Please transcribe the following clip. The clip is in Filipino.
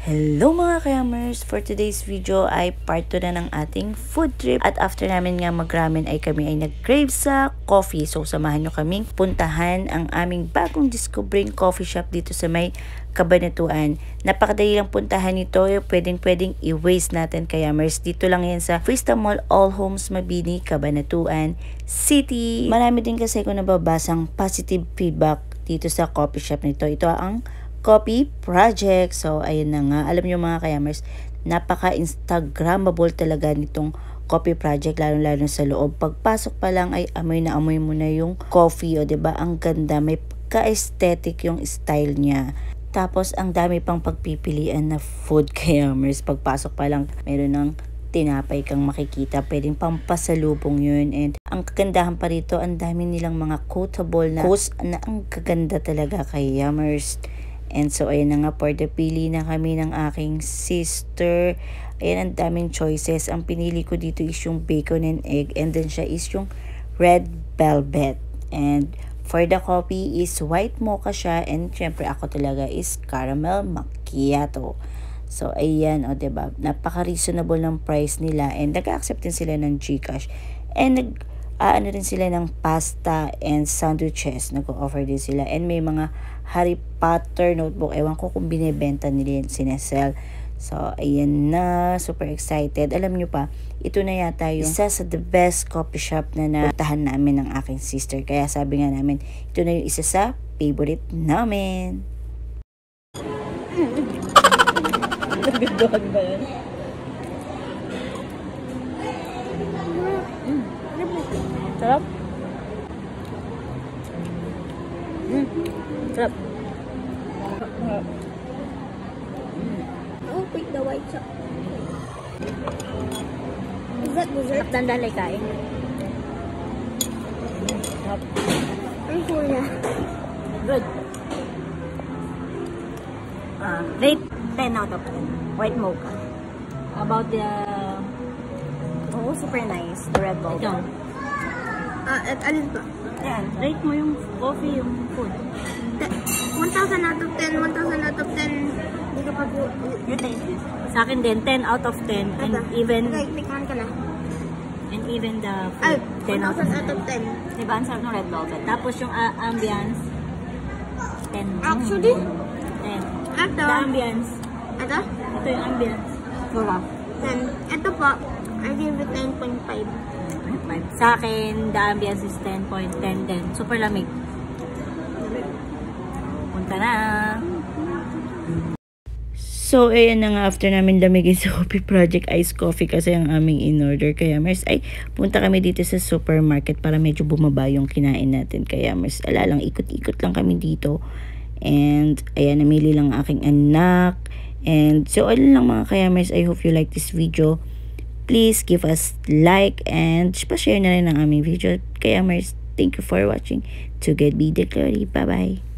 Hello mga kayamers! For today's video ay part 2 na ng ating food trip at after namin nga mag-ramen ay kami ay nag-crave sa coffee. So samahan nyo kaming puntahan ang aming bagong discovering coffee shop dito sa may Kabanatuan. Napakadali lang puntahan nito. Pwedeng pwedeng i-waste natin kayamers. Dito lang yan sa Freesta Mall All Homes Mabini, Kabanatuan City. Marami din kasi ko nababasang positive feedback dito sa coffee shop nito. Ito ang Copy Project. So, ayun na nga. Alam nyo mga kayamers, napaka-instagrammable talaga nitong coffee project lalo lalo sa loob. Pagpasok pa lang ay amoy na amoy mo na yung coffee o ba? Diba? ang ganda. May ka-aesthetic yung style niya. Tapos ang dami pang pagpipilian na food kayamers pagpasok pa lang meron ng tinapay kang makikita. Pwedeng pampasalubong yun. And ang kagandahan pa rito ang dami nilang mga quotable na quotes na ang kaganda talaga kay Yummers And so, ayun na nga, for the pili na kami ng aking sister. Ayan, ang daming choices. Ang pinili ko dito is yung bacon and egg. And then siya is yung red velvet. And for the coffee is white mocha siya. And syempre, ako talaga is caramel macchiato. So, ayan, o, oh, diba? Napaka-reasonable ng price nila. And nag-accept din sila ng Gcash. And nag aano rin sila ng pasta and sandwiches. Nag-offer din sila. And may mga Harry Potter notebook. Ewan ko kung binibenta nila yung sinesell. So, ayan na. Super excited. Alam nyo pa, ito na yata yung isa sa the best coffee shop na napuntahan namin ng aking sister. Kaya sabi nga namin, ito na yung isa sa favorite namin. Nagustuhan ba yan? Sarap. Mm. Sarap. Sarap. Oh, pick the white chocolate. Is that dessert? Sarap dandalay kain. Sarap. Ang kuya. Good. Uh, rate 10 out of 10. White mocha. About the... Oh, super nice. The red velvet. Ah, at alin pa? Ayan, rate mo yung coffee, yung food. 1,000 out of 10, 1,000 out of 10. Hindi ka pa po. You taste this. Sa akin din, 10 out of 10. And Ito. even, Okay, tikman ka na. and even the Ay, food, 10 out of 1,000 out 10. of 10. Diba, ang sarap ng red velvet. Tapos yung uh, ambience, 10. Actually, 10. ito. The ambience, Ito? ito yung ambience. Sarap. 10. Ito po, I give it 9.5. Sa akin, the ambience is 10.10 din. Super lamig. Punta na. So, ayan na nga after namin lamigin sa Coffee Project Ice Coffee kasi ang aming in-order. Kaya, Mers, ay, punta kami dito sa supermarket para medyo bumaba yung kinain natin. Kaya, Mers, ala lang, ikot-ikot lang kami dito. And, ayan, namili lang aking anak. And, so, ayun lang mga kaya, Mers, I hope you like this video please give us like and pa-share na rin ang aming video. Kaya Mers, thank you for watching. To get be declared. Bye-bye.